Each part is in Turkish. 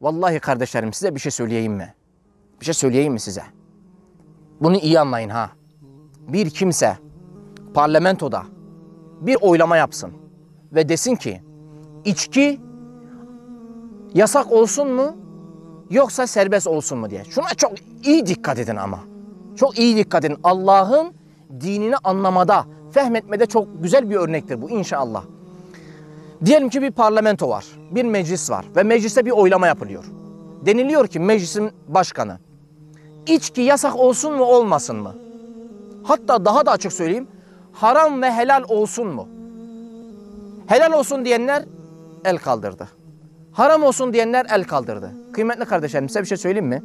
Vallahi kardeşlerim size bir şey söyleyeyim mi? Bir şey söyleyeyim mi size? Bunu iyi anlayın ha. Bir kimse parlamentoda bir oylama yapsın ve desin ki içki yasak olsun mu yoksa serbest olsun mu diye. Şuna çok iyi dikkat edin ama. Çok iyi dikkat edin. Allah'ın dinini anlamada, fehmetmede çok güzel bir örnektir bu inşallah. Diyelim ki bir parlamento var, bir meclis var ve mecliste bir oylama yapılıyor. Deniliyor ki meclisin başkanı, içki yasak olsun mu olmasın mı? Hatta daha da açık söyleyeyim, haram ve helal olsun mu? Helal olsun diyenler el kaldırdı. Haram olsun diyenler el kaldırdı. Kıymetli kardeşlerim size bir şey söyleyeyim mi?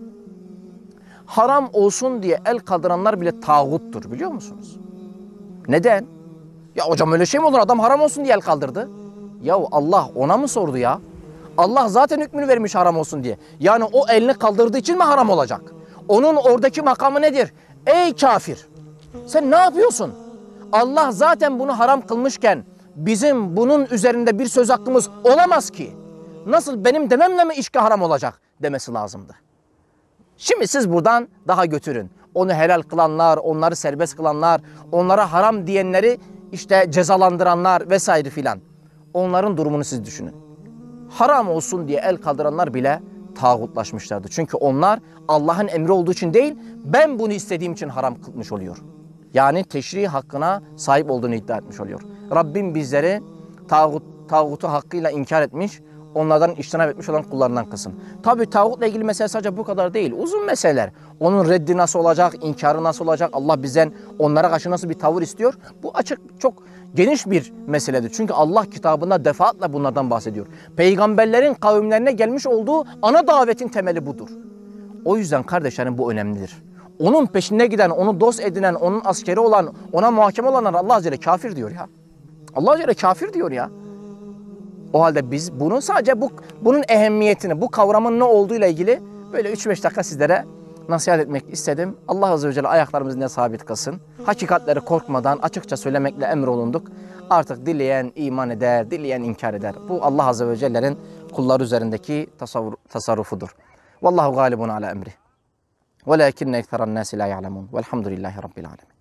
Haram olsun diye el kaldıranlar bile tağuttur biliyor musunuz? Neden? Ya hocam öyle şey mi olur? Adam haram olsun diye el kaldırdı. Ya Allah ona mı sordu ya? Allah zaten hükmünü vermiş haram olsun diye. Yani o elini kaldırdığı için mi haram olacak? Onun oradaki makamı nedir? Ey kafir! Sen ne yapıyorsun? Allah zaten bunu haram kılmışken bizim bunun üzerinde bir söz hakkımız olamaz ki. Nasıl benim dememle mi içki haram olacak demesi lazımdı. Şimdi siz buradan daha götürün. Onu helal kılanlar, onları serbest kılanlar, onlara haram diyenleri işte cezalandıranlar vesaire filan. Onların durumunu siz düşünün. Haram olsun diye el kaldıranlar bile tağutlaşmışlardı. Çünkü onlar Allah'ın emri olduğu için değil, ben bunu istediğim için haram kılmış oluyor. Yani teşri hakkına sahip olduğunu iddia etmiş oluyor. Rabbim bizleri tağut, tağutu hakkıyla inkar etmiş, onlardan iştinap etmiş olan kullarından kılsın. Tabi tağutla ilgili mesele sadece bu kadar değil. Uzun meseleler. Onun reddi nasıl olacak, inkarı nasıl olacak, Allah bizden onlara karşı nasıl bir tavır istiyor? Bu açık çok geniş bir meseledir. Çünkü Allah kitabında defaatle bunlardan bahsediyor. Peygamberlerin kavimlerine gelmiş olduğu ana davetin temeli budur. O yüzden kardeşlerim bu önemlidir. Onun peşinde giden, onu dost edinen, onun askeri olan, ona muhakeme olanlar Allah Azze kafir diyor ya. Allah Azze kafir diyor ya. O halde biz bunu sadece bu bunun ehemmiyetini, bu kavramın ne olduğuyla ilgili böyle 3-5 dakika sizlere nasihat etmek istedim. Allah Azze ve Celle ayaklarımızın ne sabit kılsın. Hakikatleri korkmadan açıkça söylemekle emrolunduk. Artık dileyen iman eder, dileyen inkar eder. Bu Allah Azze ve Celle'nin kulları üzerindeki tasavvur, tasarrufudur. Vallahu galibun ala emri. Velakinne ekteran nasi la ya'lemun. Velhamdülillahi Rabbil alemin.